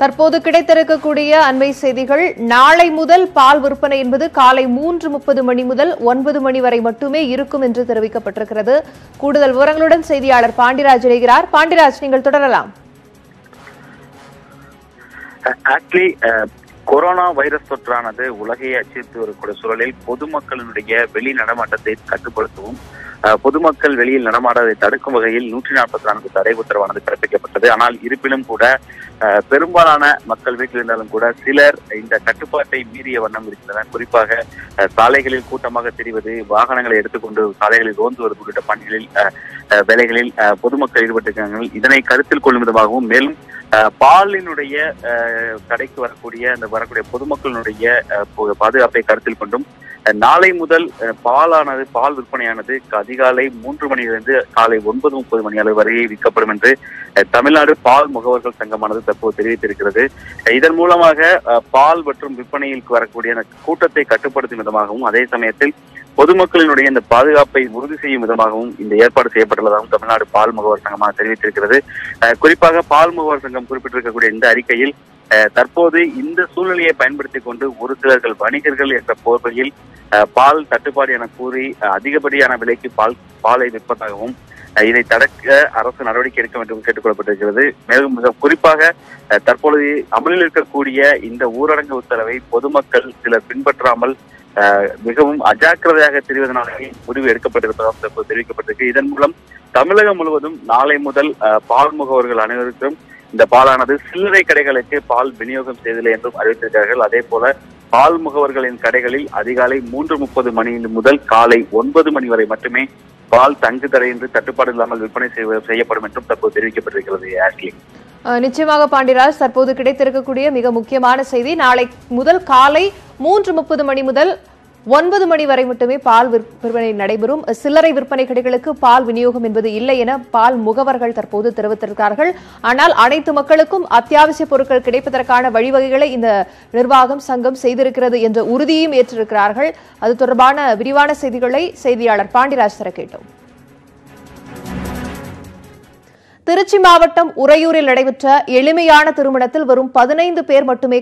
தற்போது கிடைத்திருக்கக்கூடிய அண்மை செய்திகள் நாளை முதல் பால் விற்பனை என்பது காலை மூன்று முப்பது மணி முதல் ஒன்பது மணி வரை மட்டுமே இருக்கும் என்று தெரிவிக்கப்பட்டிருக்கிறது. கூடுதல் விவரங்களுடன் செய்தியாளர் பாண்டிராஜ் இணைகிறார். பாண்டிராஜ் நீங்கள் தொடரலாம். ஆக்சுவலி கொரோனா வைரஸ் தொற்றானது உலகையை அச்சுறுத்தி வரக்கூடிய சூழலில் பொதுமக்களினுடைய வெளி நடமாட்டத்தை கட்டுப்படுத்தவும் பொதுமக்கள் வெளியில் நடமாடுவதை தடுக்கும் வகையில் நூற்றி நாற்பத்தி நான்கு தடை உத்தரவானது பிறப்பிக்கப்பட்டது. ஆனால் இருப்பினும் கூட பெரும்பாலான மக்கள் வீட்டில் இருந்தாலும் கூட சிலர் இந்த கட்டுப்பாட்டை மீறிய வண்ணம் இருக்கின்றனர். குறிப்பாக சாலைகளில் கூட்டமாக தெரிவது வாகனங்களை எடுத்துக்கொண்டு சாலைகளில் ரோந்து வருவது உள்ளிட்ட பணிகளில் வேலைகளில் பொதுமக்கள் ஈடுபட்டிருக்கிறார்கள். இதனை கருத்தில் கொள்ளும் விதமாகவும் மேலும் பாலினுடைய அஹ், கடைக்கு வரக்கூடிய அந்த வரக்கூடிய பொதுமக்களினுடைய அஹ், பாதுகாப்பை கருத்தில் கொண்டும் நாளை முதல் அஹ், பாலானது பால் விற்பனையானது அதிகாலை மூன்று மணியிலிருந்து காலை ஒன்பது முப்பது மணி அளவு வரை விற்கப்படும் என்று அஹ், தமிழ்நாடு பால் முகவர்கள் சங்கமானது தற்போது தெரிவித்திருக்கிறது. இதன் மூலமாக அஹ், பால் மற்றும் விற்பனையில் வரக்கூடிய கூட்டத்தை கட்டுப்படுத்தும் விதமாகவும் அதே சமயத்தில் பொதுமக்களினுடைய இந்த பாதுகாப்பை உறுதி செய்யும் விதமாகவும் இந்த ஏற்பாடு செய்யப்பட்டுள்ளதாகவும் தமிழ்நாடு பால் முகவர் சங்கமாக தெரிவித்திருக்கிறது. குறிப்பாக பால் முகவர் சங்கம் குறிப்பிட்டிருக்கக்கூடிய இந்த அறிக்கையில் தற்போது இந்த சூழ்நிலையை பயன்படுத்திக் கொண்டு ஒரு சிலர்கள் வணிகர்கள் என்ற போர்வையில் அஹ், பால் தட்டுப்பாடு என கூறி அஹ், அதிகப்படியான விலைக்கு பால் பாலை விற்பதாகவும் இதை தடுக்க அரசு நடவடிக்கை எடுக்க வேண்டும் கேட்டுக்கொள்ளப்பட்டிருக்கிறது மேலும் மிக குறிப்பாக தற்பொழுது அமலில் இருக்கக்கூடிய இந்த ஊரடங்கு உத்தரவை பொதுமக்கள் சிலர் பின்பற்றாமல் மிகவும் அஜாக்கிரதையாக தெரிவதனாலேயே முடிவு எடுக்கப்பட்டிருப்பதாக தெரிவிக்கப்பட்டிருக்கு. இதன் மூலம் தமிழகம் முழுவதும் நாளை முதல் பால் முகவர்கள் அனைவருக்கும் இந்த பாலானது சில்லறை கடைகளுக்கு பால் விநியோகம் செய்தில்லை என்றும் அறிவித்திருக்கிறார்கள். அதே போல பால் முகவர்களின் கடைகளில் அதிகாலை மூன்று முப்பது மணி முதல் காலை ஒன்பது மணி வரை மட்டுமே பால் தங்கு தடையின்றி தட்டுப்பாடு இல்லாமல் விற்பனை செய்யப்படும் என்றும் தற்போது தெரிவிக்கப்பட்டிருக்கிறது. ஆஷ்லி நிச்சயமாக பாண்டிராஜ் தற்போது கிடைத்திருக்கக்கூடிய மிக முக்கியமான செய்தி நாளை முதல் காலை மூன்று முப்பது மணி முதல் ஒன்பது மணி வரை மட்டுமே பால் விற்- விற்பனை நடைபெறும். சில்லறை விற்பனை கடைகளுக்கு பால் விநியோகம் என்பது இல்லை என பால் முகவர்கள் தற்போது தெரிவித்திருக்கிறார்கள். ஆனால் அனைத்து மக்களுக்கும் அத்தியாவசிய பொருட்கள் கிடைப்பதற்கான வழிவகைகளை இந்த நிர்வாகம் சங்கம் செய்திருக்கிறது என்ற உறுதியும் ஏற்றிருக்கிறார்கள். அது தொடர்பான விரிவான செய்திகளை செய்தியாளர் பாண்டிராஜ் தர கேட்டோம். திருச்சி மாவட்டம் உறையூரில் நடைபெற்ற எளிமையான திருமணத்தில் வரும் பதினைந்து பேர் மட்டுமே